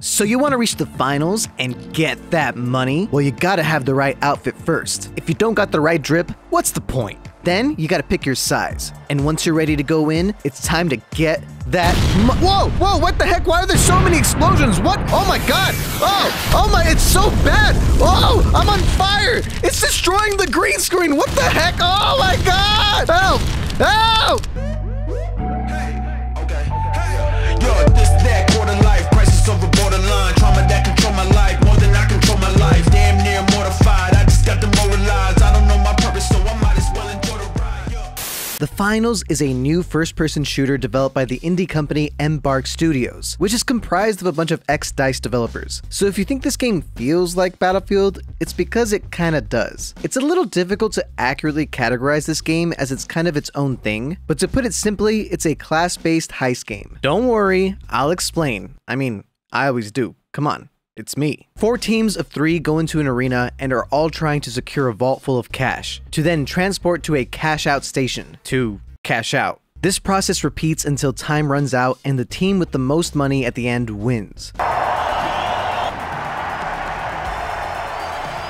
So you want to reach the finals and get that money? Well, you gotta have the right outfit first. If you don't got the right drip, what's the point? Then you gotta pick your size. And once you're ready to go in, it's time to get that Whoa, whoa, what the heck? Why are there so many explosions? What? Oh my god! Oh, oh my, it's so bad! Oh, I'm on fire! It's destroying the green screen! What the heck? Oh my god! Help! Help! The Finals is a new first person shooter developed by the indie company Embark Studios, which is comprised of a bunch of ex DICE developers. So if you think this game feels like Battlefield, it's because it kinda does. It's a little difficult to accurately categorize this game as it's kind of its own thing, but to put it simply, it's a class based heist game. Don't worry, I'll explain. I mean, I always do. Come on. It's me. Four teams of three go into an arena and are all trying to secure a vault full of cash, to then transport to a cash out station to cash out. This process repeats until time runs out and the team with the most money at the end wins.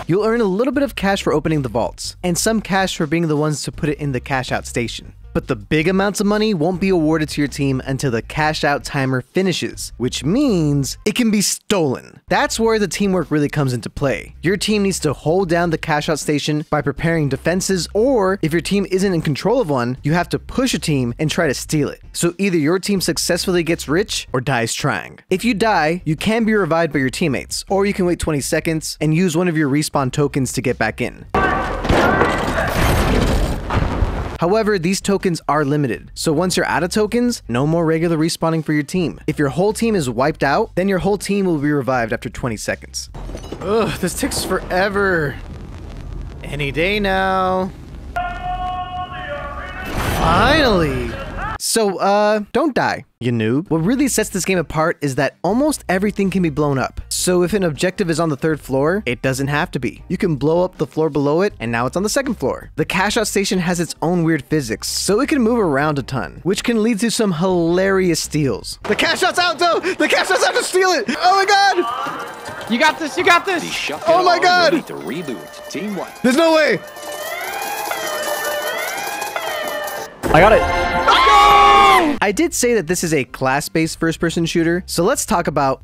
You'll earn a little bit of cash for opening the vaults, and some cash for being the ones to put it in the cash out station. But the big amounts of money won't be awarded to your team until the cash out timer finishes, which means it can be stolen. That's where the teamwork really comes into play. Your team needs to hold down the cash out station by preparing defenses, or if your team isn't in control of one, you have to push a team and try to steal it. So either your team successfully gets rich or dies trying. If you die, you can be revived by your teammates, or you can wait 20 seconds and use one of your respawn tokens to get back in. However, these tokens are limited, so once you're out of tokens, no more regular respawning for your team. If your whole team is wiped out, then your whole team will be revived after 20 seconds. Ugh, this takes forever. Any day now. Finally! So, uh, don't die, you noob. What really sets this game apart is that almost everything can be blown up. So if an objective is on the third floor, it doesn't have to be. You can blow up the floor below it, and now it's on the second floor. The cash out station has its own weird physics, so it can move around a ton, which can lead to some hilarious steals. The cash out's out though! The cash out's out to steal it! Oh my god! You got this. You got this. Shut Oh my God! You need to reboot. Team one. There's no way! I got it. I did say that this is a class-based first-person shooter, so let's talk about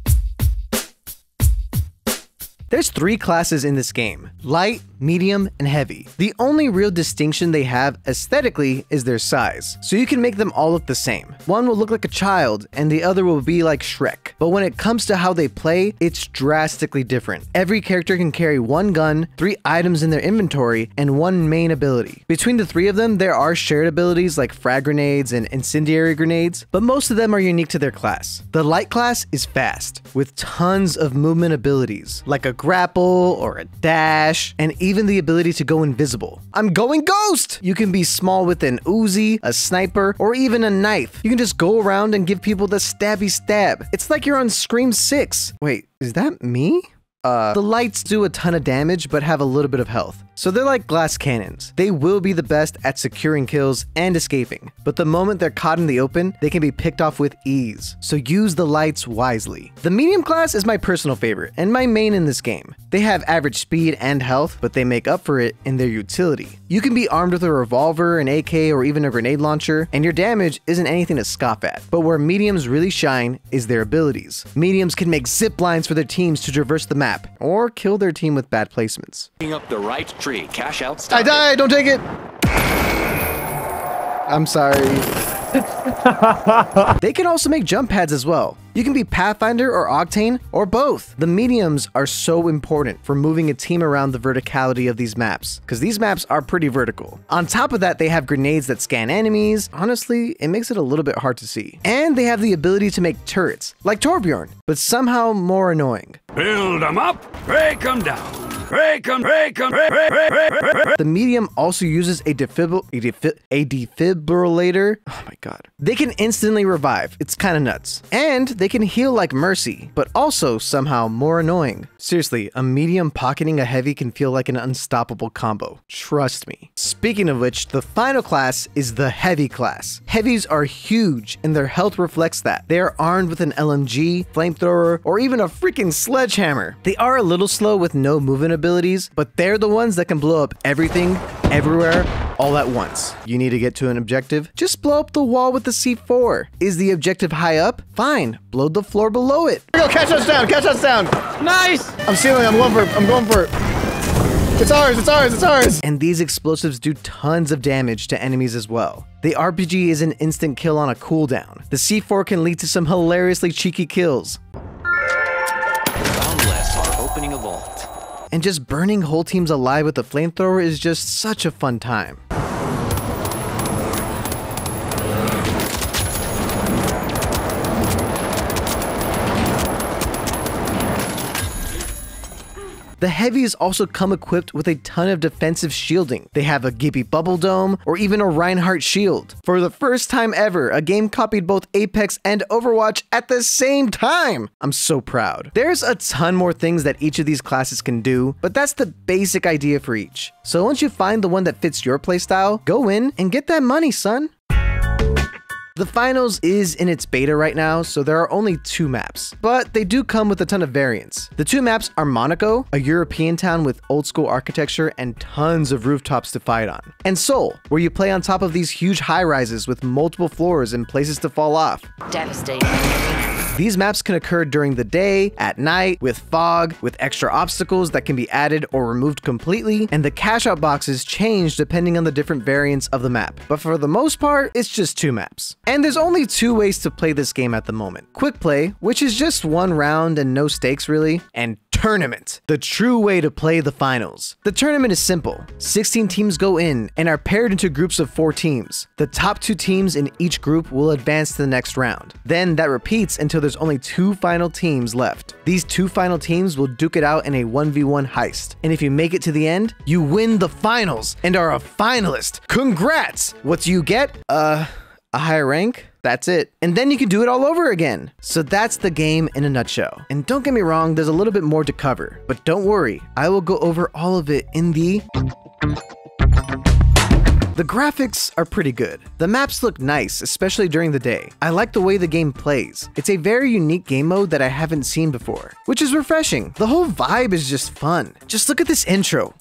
There's three classes in this game light, medium, and heavy. The only real distinction they have aesthetically is their size, so you can make them all look the same. One will look like a child, and the other will be like Shrek. But when it comes to how they play, it's drastically different. Every character can carry one gun, three items in their inventory, and one main ability. Between the three of them, there are shared abilities like frag grenades and incendiary grenades, but most of them are unique to their class. The light class is fast, with tons of movement abilities, like a grapple or a dash, and even the ability to go invisible. I'm going ghost! You can be small with an Uzi, a sniper, or even a knife. You can just go around and give people the stabby stab. It's like you're on Scream 6. Wait, is that me? Uh, the lights do a ton of damage but have a little bit of health. So they're like glass cannons. They will be the best at securing kills and escaping, but the moment they're caught in the open, they can be picked off with ease. So use the lights wisely. The medium class is my personal favorite and my main in this game. They have average speed and health, but they make up for it in their utility. You can be armed with a revolver, an AK, or even a grenade launcher, and your damage isn't anything to scoff at. But where mediums really shine is their abilities. Mediums can make zip lines for their teams to traverse the map, or kill their team with bad placements. Up the right tree. Cash out. I die! died. Don't take it. I'm sorry. they can also make jump pads as well. You can be Pathfinder or Octane or both. The mediums are so important for moving a team around the verticality of these maps, because these maps are pretty vertical. On top of that, they have grenades that scan enemies. Honestly, it makes it a little bit hard to see. And they have the ability to make turrets, like Torbjorn, but somehow more annoying. Build 'em up, break 'em down. break 'em, break 'em, break. The medium also uses a, defib- a, defi- a defibrillator. Oh my god. They can instantly revive. It's kind of nuts. And they can heal like Mercy, but also somehow more annoying. Seriously, a medium pocketing a heavy can feel like an unstoppable combo. Trust me. Speaking of which, the final class is the heavy class. Heavies are huge, and their health reflects that. They are armed with an LMG, flamethrower, or even a freaking sledgehammer. They are a little slow with no movement abilities, but they're the ones that can blow up everything, everywhere, all at once. You need to get to an objective? Just blow up the wall with the C4. Is the objective high up? Fine, blow the floor below it. Here we go, catch us down, catch us down. Nice! I'm stealing, I'm going for it, I'm going for it. It's ours, it's ours, it's ours. And these explosives do tons of damage to enemies as well. The RPG is an instant kill on a cooldown. The C4 can lead to some hilariously cheeky kills. Boundless are opening a vault. And just burning whole teams alive with a flamethrower is just such a fun time. The heavies also come equipped with a ton of defensive shielding. They have a Gibby Bubble Dome or even a Reinhardt shield. For the first time ever, a game copied both Apex and Overwatch at the same time. I'm so proud. There's a ton more things that each of these classes can do, but that's the basic idea for each. So once you find the one that fits your playstyle, go in and get that money, son. The finals is in its beta right now, so there are only two maps, but they do come with a ton of variants. The two maps are Monaco, a European town with old school architecture and tons of rooftops to fight on, and Seoul, where you play on top of these huge high rises with multiple floors and places to fall off. Devastating. These maps can occur during the day, at night, with fog, with extra obstacles that can be added or removed completely, and the cash out boxes change depending on the different variants of the map. But for the most part, it's just two maps. And there's only two ways to play this game at the moment. Quick play, which is just one round and no stakes really, and tournament, the true way to play the finals. The tournament is simple. 16 teams go in and are paired into groups of 4 teams. The top 2 teams in each group will advance to the next round. Then that repeats until there's only 2 final teams left. These 2 final teams will duke it out in a 1v1 heist. And if you make it to the end, you win the finals and are a finalist. Congrats! What do you get? Uh a higher rank? That's it. And then you can do it all over again. So that's the game in a nutshell. And don't get me wrong, there's a little bit more to cover. But don't worry, I will go over all of it in the. The graphics are pretty good. The maps look nice, especially during the day. I like the way the game plays. It's a very unique game mode that I haven't seen before, which is refreshing. The whole vibe is just fun. Just look at this intro.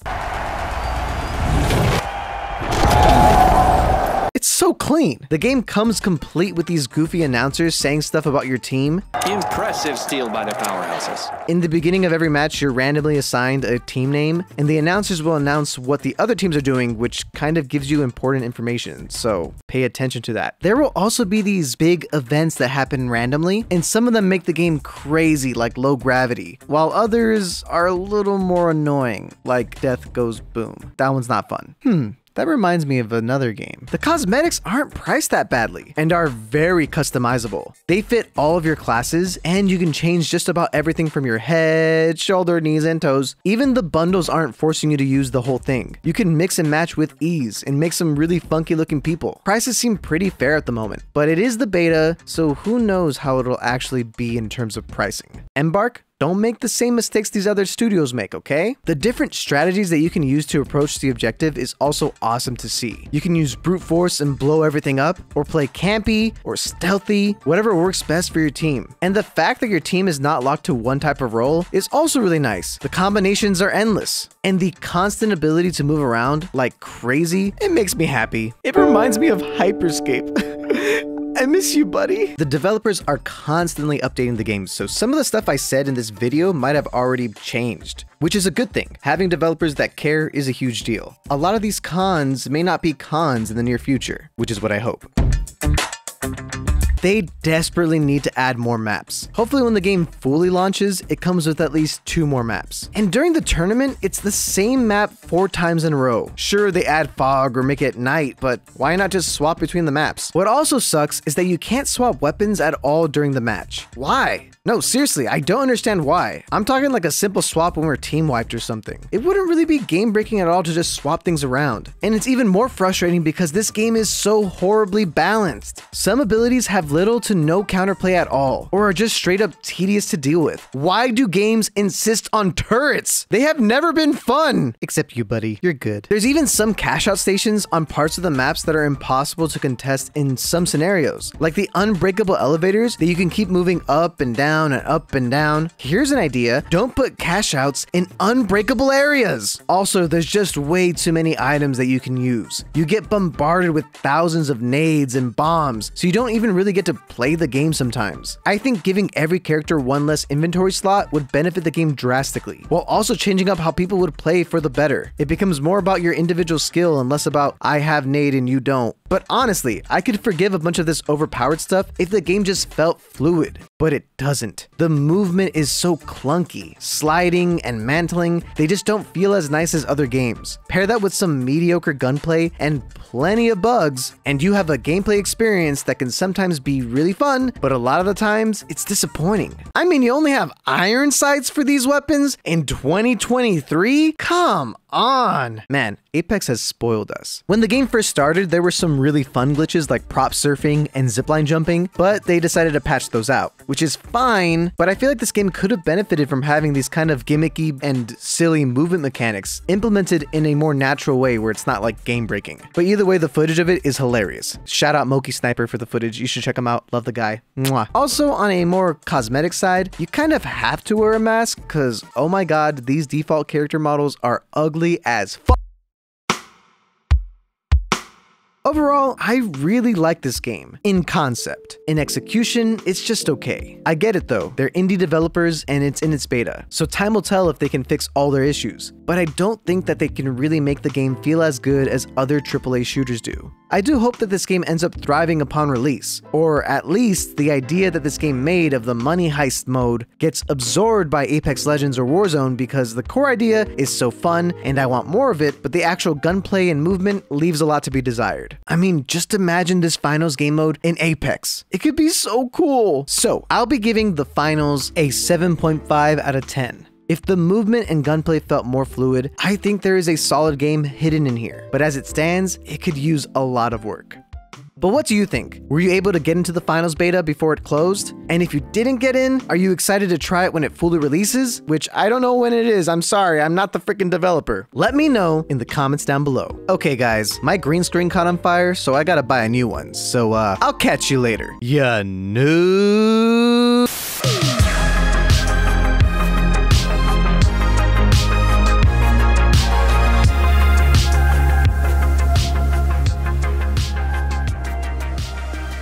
So clean. The game comes complete with these goofy announcers saying stuff about your team. Impressive steal by the powerhouses. In the beginning of every match, you're randomly assigned a team name, and the announcers will announce what the other teams are doing, which kind of gives you important information, so pay attention to that. There will also be these big events that happen randomly, and some of them make the game crazy, like low gravity, while others are a little more annoying, like Death Goes Boom. That one's not fun. Hmm. That reminds me of another game. The cosmetics aren't priced that badly and are very customizable. They fit all of your classes and you can change just about everything from your head, shoulder, knees, and toes. Even the bundles aren't forcing you to use the whole thing. You can mix and match with ease and make some really funky looking people. Prices seem pretty fair at the moment, but it is the beta, so who knows how it'll actually be in terms of pricing. Embark? Don't make the same mistakes these other studios make, okay? The different strategies that you can use to approach the objective is also awesome to see. You can use brute force and blow everything up, or play campy, or stealthy, whatever works best for your team. And the fact that your team is not locked to one type of role is also really nice. The combinations are endless. And the constant ability to move around like crazy, it makes me happy. It reminds me of Hyperscape. I miss you, buddy. The developers are constantly updating the game, so some of the stuff I said in this video might have already changed, which is a good thing. Having developers that care is a huge deal. A lot of these cons may not be cons in the near future, which is what I hope. They desperately need to add more maps. Hopefully when the game fully launches, it comes with at least two more maps. And during the tournament, it's the same map four times in a row. Sure, they add fog or make it night, but why not just swap between the maps? What also sucks is that you can't swap weapons at all during the match. Why? No, seriously, I don't understand why. I'm talking like a simple swap when we're team wiped or something. It wouldn't really be game breaking at all to just swap things around. And it's even more frustrating because this game is so horribly balanced. Some abilities have little to no counterplay at all, or are just straight up tedious to deal with. Why do games insist on turrets? They have never been fun! Except you, buddy. You're good. There's even some cash out stations on parts of the maps that are impossible to contest in some scenarios, like the unbreakable elevators that you can keep moving up and down and up and down. Here's an idea don't put cash outs in unbreakable areas. Also, there's just way too many items that you can use. You get bombarded with thousands of nades and bombs, so you don't even really get to play the game sometimes. I think giving every character one less inventory slot would benefit the game drastically, while also changing up how people would play for the better. It becomes more about your individual skill and less about I have nade and you don't. But honestly, I could forgive a bunch of this overpowered stuff if the game just felt fluid, but it doesn't. The movement is so clunky, sliding and mantling, they just don't feel as nice as other games. Pair that with some mediocre gunplay and plenty of bugs, and you have a gameplay experience that can sometimes be really fun, but a lot of the times it's disappointing. I mean, you only have iron sights for these weapons in 2023? Come on. Man, Apex has spoiled us. When the game first started, there were some really fun glitches like prop surfing and zipline jumping, but they decided to patch those out, which is fine, but I feel like this game could have benefited from having these kind of gimmicky and silly movement mechanics implemented in a more natural way where it's not like game breaking. But either way, the footage of it is hilarious. Shout out Moki Sniper for the footage. You should check him out. Love the guy. Mwah. Also, on a more cosmetic side, you kind of have to wear a mask because, oh my god, these default character models are ugly as fuck. Overall, I really like this game. In concept. In execution, it's just okay. I get it though, they're indie developers and it's in its beta, so time will tell if they can fix all their issues. But I don't think that they can really make the game feel as good as other AAA shooters do. I do hope that this game ends up thriving upon release, or at least the idea that this game made of the money heist mode gets absorbed by Apex Legends or Warzone because the core idea is so fun and I want more of it, but the actual gunplay and movement leaves a lot to be desired. I mean, just imagine this finals game mode in Apex. It could be so cool. So, I'll be giving the finals a 7.5 out of 10. If the movement and gunplay felt more fluid, I think there is a solid game hidden in here. But as it stands, it could use a lot of work. But what do you think? Were you able to get into the finals beta before it closed? And if you didn't get in, are you excited to try it when it fully releases? Which I don't know when it is, I'm sorry, I'm not the freaking developer. Let me know in the comments down below. Okay guys, my green screen caught on fire, so I gotta buy a new one. So uh, I'll catch you later. Ya noob.